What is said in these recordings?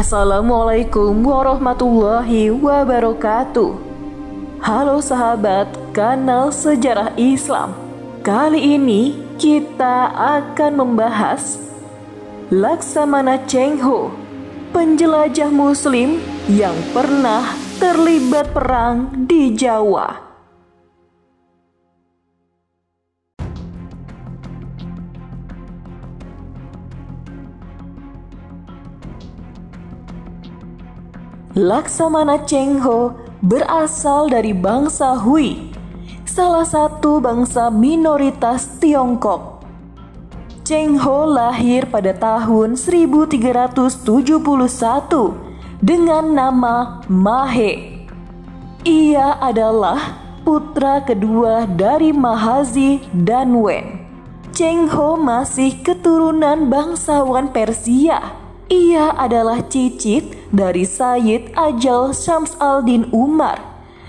Assalamualaikum warahmatullahi wabarakatuh. Halo sahabat kanal Sejarah Islam. Kali ini kita akan membahas Laksamana Cheng Ho, penjelajah muslim yang pernah terlibat perang di Jawa. Laksamana Cheng Ho berasal dari bangsa Hui, salah satu bangsa minoritas Tiongkok. Cheng Ho lahir pada tahun 1371 dengan nama Mahe. Ia adalah putra kedua dari Mahazi dan Wen. Cheng Ho masih keturunan bangsawan Persia ia adalah cicit dari Sayyid Ajal Syams al-Din Umar,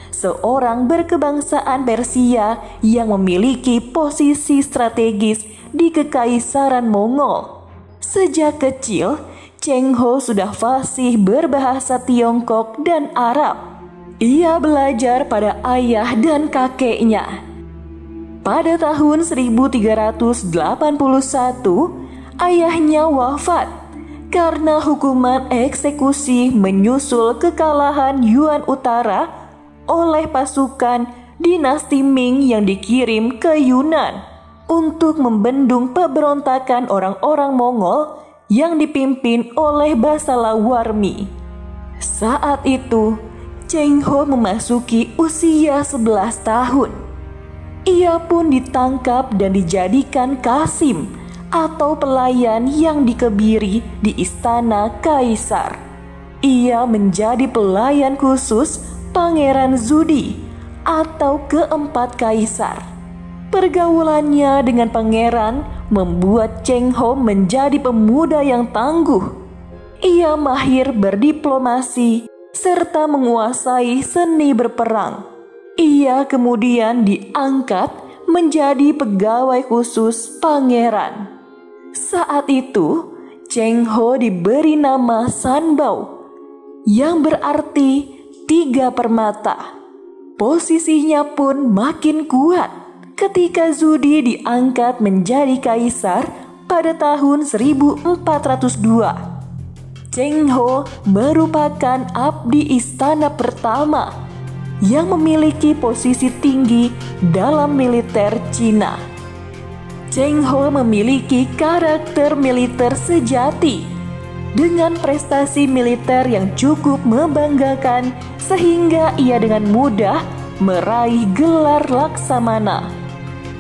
seorang berkebangsaan Persia yang memiliki posisi strategis di Kekaisaran Mongol. Sejak kecil, Cheng Ho sudah fasih berbahasa Tiongkok dan Arab. Ia belajar pada ayah dan kakeknya. Pada tahun 1381, ayahnya wafat karena hukuman eksekusi menyusul kekalahan Yuan Utara oleh pasukan dinasti Ming yang dikirim ke Yunan untuk membendung pemberontakan orang-orang Mongol yang dipimpin oleh Basalawarmi. Saat itu, Cheng Ho memasuki usia 11 tahun. Ia pun ditangkap dan dijadikan Kasim atau pelayan yang dikebiri di istana kaisar. Ia menjadi pelayan khusus Pangeran Zudi atau keempat kaisar. Pergaulannya dengan pangeran membuat Cheng Ho menjadi pemuda yang tangguh. Ia mahir berdiplomasi serta menguasai seni berperang. Ia kemudian diangkat menjadi pegawai khusus pangeran. Saat itu, Cheng Ho diberi nama Sanbao, yang berarti tiga permata. Posisinya pun makin kuat ketika Zudi diangkat menjadi kaisar pada tahun 1402. Cheng Ho merupakan abdi istana pertama yang memiliki posisi tinggi dalam militer Cina. Cheng Ho memiliki karakter militer sejati dengan prestasi militer yang cukup membanggakan sehingga ia dengan mudah meraih gelar laksamana.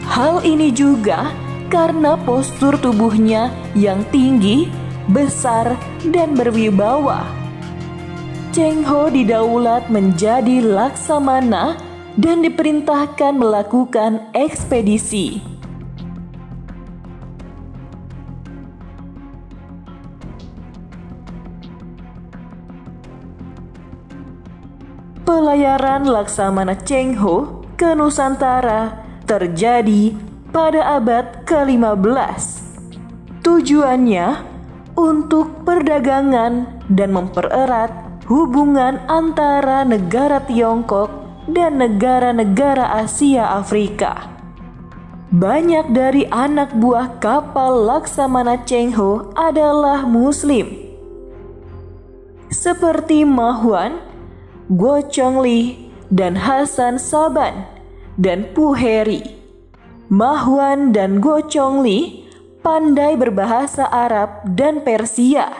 Hal ini juga karena postur tubuhnya yang tinggi, besar, dan berwibawa. Cheng Ho didaulat menjadi laksamana dan diperintahkan melakukan ekspedisi. Pelayaran Laksamana Cheng Ho ke Nusantara terjadi pada abad ke-15. Tujuannya untuk perdagangan dan mempererat hubungan antara negara Tiongkok dan negara-negara Asia Afrika. Banyak dari anak buah kapal Laksamana Cheng Ho adalah Muslim, seperti Mahuan, Guo Chongli, dan Hasan Saban, dan Pu Heri. Mahwan dan Guo Chongli pandai berbahasa Arab dan Persia.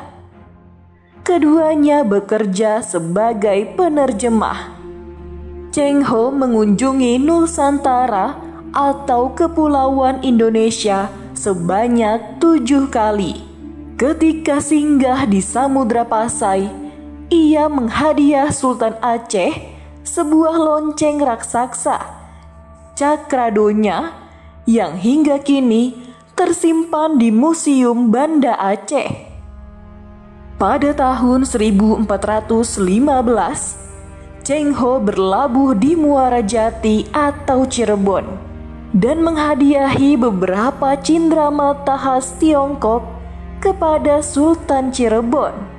Keduanya bekerja sebagai penerjemah. Cheng Ho mengunjungi Nusantara atau Kepulauan Indonesia sebanyak tujuh kali. Ketika singgah di Samudra Pasai, ia menghadiah Sultan Aceh sebuah lonceng raksasa Cakradonya yang hingga kini tersimpan di Museum Banda Aceh. Pada tahun 1415, Cheng Ho berlabuh di Muara Jati atau Cirebon dan menghadiahi beberapa cindera mata khas Tiongkok kepada Sultan Cirebon.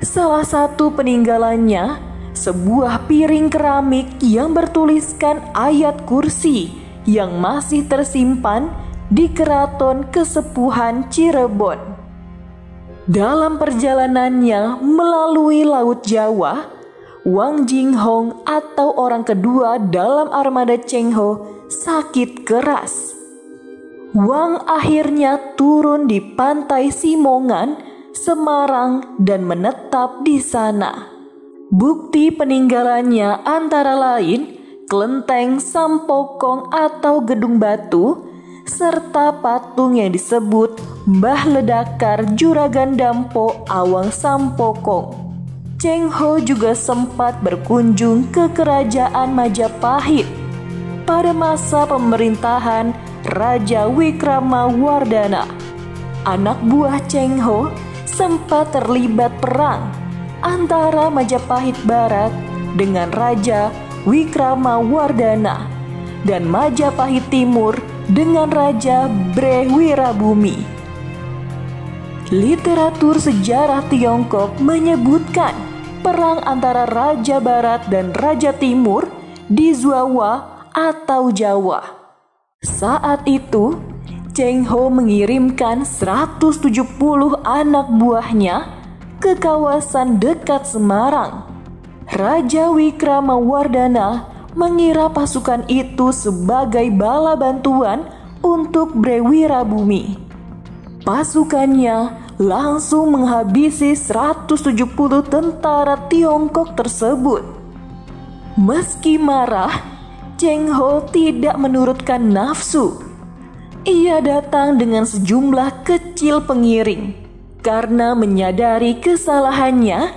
Salah satu peninggalannya, sebuah piring keramik yang bertuliskan ayat kursi yang masih tersimpan di Keraton Kesepuhan Cirebon. Dalam perjalanannya melalui Laut Jawa, Wang Jinghong atau orang kedua dalam armada Cheng Ho sakit keras. Wang akhirnya turun di pantai Simongan Semarang, dan menetap di sana. Bukti peninggalannya antara lain kelenteng Sampokong atau gedung batu, serta patung yang disebut Mbah Ledakar Juragan Dampo Awang Sampokong. Cheng Ho juga sempat berkunjung ke kerajaan Majapahit pada masa pemerintahan Raja Wikramawardhana. Anak buah Cheng Ho sempat terlibat perang antara Majapahit Barat dengan Raja Wikramawardhana dan Majapahit Timur dengan Raja Brewirabumi. Literatur sejarah Tiongkok menyebutkan perang antara Raja Barat dan Raja Timur di Zuawa atau Jawa. Saat itu, Cheng Ho mengirimkan 170 anak buahnya ke kawasan dekat Semarang. Raja Wikramawardhana mengira pasukan itu sebagai bala bantuan untuk Brewirabumi. Pasukannya langsung menghabisi 170 tentara Tiongkok tersebut. Meski marah, Cheng Ho tidak menurutkan nafsu ia datang dengan sejumlah kecil pengiring. Karena menyadari kesalahannya,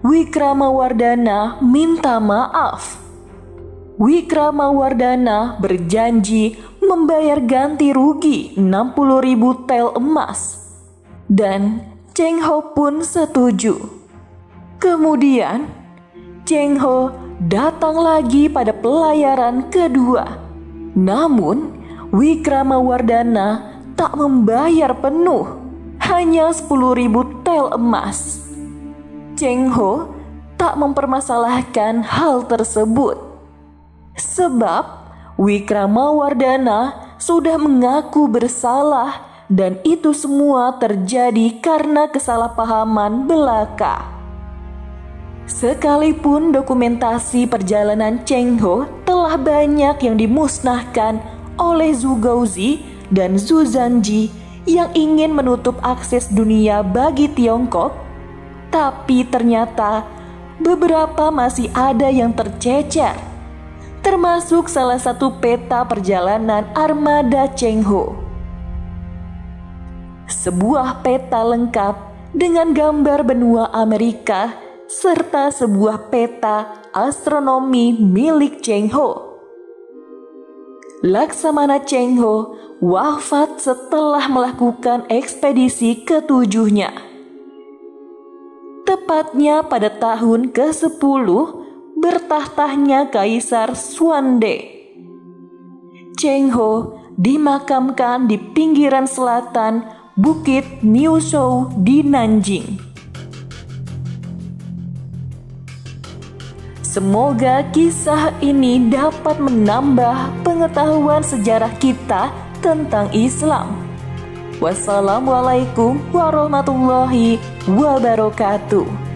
Wikramawardhana minta maaf. Wikramawardhana berjanji membayar ganti rugi 60 ribu tel emas. Dan Cheng Ho pun setuju. Kemudian, Cheng Ho datang lagi pada pelayaran kedua. Namun, Wikramawardhana tak membayar penuh, hanya 10.000 tel emas. Cheng Ho tak mempermasalahkan hal tersebut. Sebab Wikramawardhana sudah mengaku bersalah dan itu semua terjadi karena kesalahpahaman belaka. Sekalipun dokumentasi perjalanan Cheng Ho telah banyak yang dimusnahkan oleh Zhu Gauzi dan Zhu Zanji yang ingin menutup akses dunia bagi Tiongkok, tapi ternyata beberapa masih ada yang tercecer, termasuk salah satu peta perjalanan armada Cheng Ho. Sebuah peta lengkap dengan gambar benua Amerika serta sebuah peta astronomi milik Cheng Ho Laksamana Cheng Ho wafat setelah melakukan ekspedisi ketujuhnya. Tepatnya pada tahun ke-10 bertahtahnya Kaisar Suande. Cheng Ho dimakamkan di pinggiran selatan Bukit Niu Shou di Nanjing. Semoga kisah ini dapat menambah pengetahuan sejarah kita tentang Islam. Wassalamualaikum warahmatullahi wabarakatuh.